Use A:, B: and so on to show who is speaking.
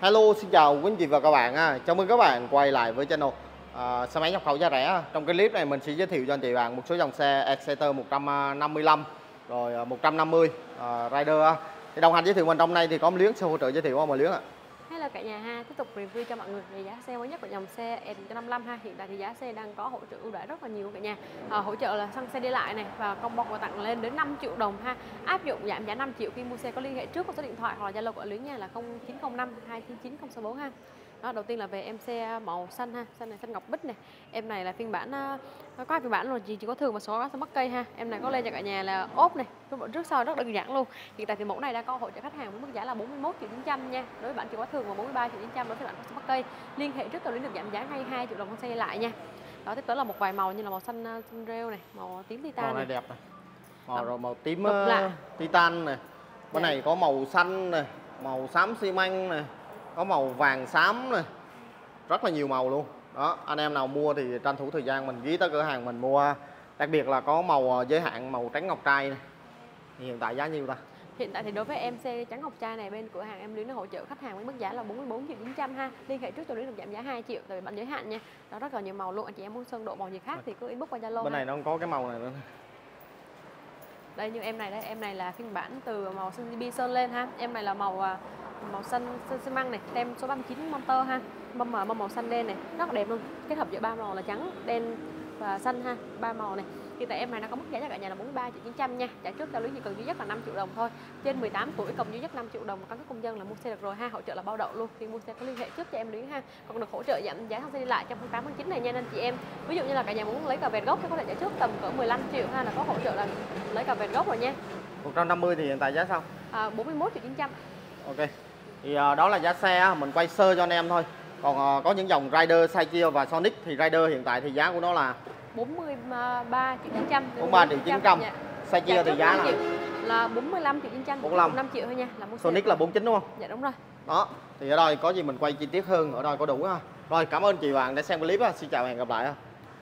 A: Hello, xin chào quý anh chị và các bạn ha. Chào mừng các bạn quay lại với channel uh, xe máy nhập khẩu giá rẻ. Trong cái clip này mình sẽ giới thiệu cho anh chị bạn một số dòng xe Exciter 155 rồi à, 150 uh, à, Rider. Thì đồng hành giới thiệu mình trong này thì có một Liếng sẽ hỗ trợ giới thiệu không mà liếng. ạ?
B: Cả nhà ha, tiếp tục review cho mọi người về giá xe mới nhất của dòng xe E155 ha. Hiện tại thì giá xe đang có hỗ trợ ưu đãi rất là nhiều cả nhà. À, hỗ trợ là xăng xe đi lại này và combo quà tặng lên đến 5 triệu đồng ha. Áp dụng giảm giá 5 triệu khi mua xe có liên hệ trước qua số điện thoại hoặc là Zalo của Lý nha là 0905 299 064 ha. Đó, đầu tiên là về em xe màu xanh ha, xanh này xanh ngọc bích này. Em này là phiên bản uh, có hai phiên bản rồi, chỉ, chỉ có thường và số có mắc cây ha. Em này có lên cho cả nhà là ốp này, trước sau rất đơn giản luôn. Hiện tại thì mẫu này đã có hỗ trợ khách hàng với mức giá là 41 triệu 900 nha. Đối với bản chỉ có thường và 43 triệu 900 đối với bản có số mắc cây. Liên hệ trước tàu đến được giảm giá 22 triệu đồng con xe lại nha. Đó tiếp tới là một vài màu như là màu xanh uh, xanh rêu này, màu tím titan
A: Màu này
B: này.
A: đẹp này. Màu rồi màu tím
B: lạ.
A: titan này. Bên
B: Dạ.
A: này có màu xanh này, màu xám xi măng này, có màu vàng xám này. Rất là nhiều màu luôn. Đó, anh em nào mua thì tranh thủ thời gian mình ghé tới cửa hàng mình mua. Đặc biệt là có màu ờ, giới hạn màu trắng ngọc trai này. Hiện tại giá nhiêu ta?
B: Hiện tại thì đối với em xe trắng ngọc trai này bên cửa hàng em Luyến nó hỗ trợ khách hàng với mức giá là 44 triệu 900 ha. Liên hệ trước tôi được giảm giá 2 triệu tại vì bản giới hạn nha. Đó rất là nhiều màu luôn. Anh chị em muốn sơn độ màu gì khác thì cứ inbox qua Zalo
A: Bên
B: ha.
A: này nó có cái màu này nữa.
B: Đây như em này đây, em này là phiên bản từ màu xanh bi sơn lên ha. Em này là màu à, màu xanh xanh xi măng này, tem số 39 motor ha. Mâm à, màu màu xanh đen này, rất đẹp luôn. Kết hợp giữa ba màu là trắng, đen và xanh ha, ba màu này. Hiện tại em này nó có mức giá cho cả nhà là 43 triệu 900 nha. Trả trước giao lý chỉ cần duy nhất là 5 triệu đồng thôi. Trên 18 tuổi cộng duy nhất 5 triệu đồng căn cước công dân là mua xe được rồi ha. Hỗ trợ là bao đậu luôn. Khi mua xe có liên hệ trước cho em Luyến ha. Còn được hỗ trợ giảm giá xăng xe đi lại trong tháng 8 tháng 9 này nha anh chị em. Ví dụ như là cả nhà muốn lấy cả vẹt gốc thì có thể trả trước tầm cỡ 15 triệu ha là có hỗ trợ là lấy cả vẹt gốc rồi nha.
A: 150 thì hiện tại giá sao?
B: À, 41 triệu 900
A: Ok. Thì ờ, đó là giá xe mình quay sơ cho anh em thôi. Còn ờ, có những dòng Rider, Cycle và Sonic thì Rider hiện tại thì giá của nó là
B: 43 triệu 900
A: 43 triệu 900.
B: Dạ.
A: Cycle
B: Dạ,
A: thì giá
B: 5
A: là
B: là 45 triệu 900
A: 45.
B: 5 triệu thôi nha là mua xe
A: Sonic là 49 đúng không?
B: Dạ đúng rồi
A: Đó. Thì ở đây có gì mình quay chi tiết hơn, ở đây có đủ ha. Rồi cảm ơn chị bạn đã xem clip á. Xin chào và hẹn gặp lại ha.